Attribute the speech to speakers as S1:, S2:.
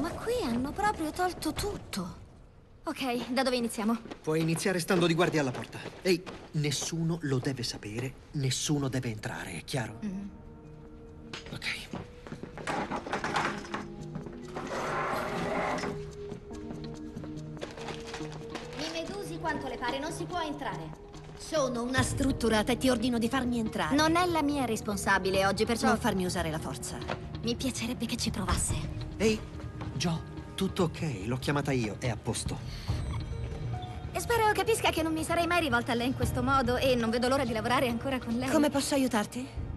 S1: Qui hanno proprio tolto tutto. Ok, da dove iniziamo?
S2: Puoi iniziare stando di guardia alla porta. Ehi, nessuno lo deve sapere, nessuno deve entrare, è chiaro? Ok.
S1: Mi medusi quanto le pare, non si può entrare.
S3: Sono una strutturata e ti ordino di farmi entrare.
S1: Non è la mia responsabile oggi, perciò
S3: Non farmi usare la forza.
S1: mi piacerebbe che ci provasse.
S2: Ehi, Joe, tutto ok, l'ho chiamata io, è a posto.
S1: E spero capisca che non mi sarei mai rivolta a lei in questo modo e non vedo l'ora di lavorare ancora con lei.
S3: Come posso aiutarti?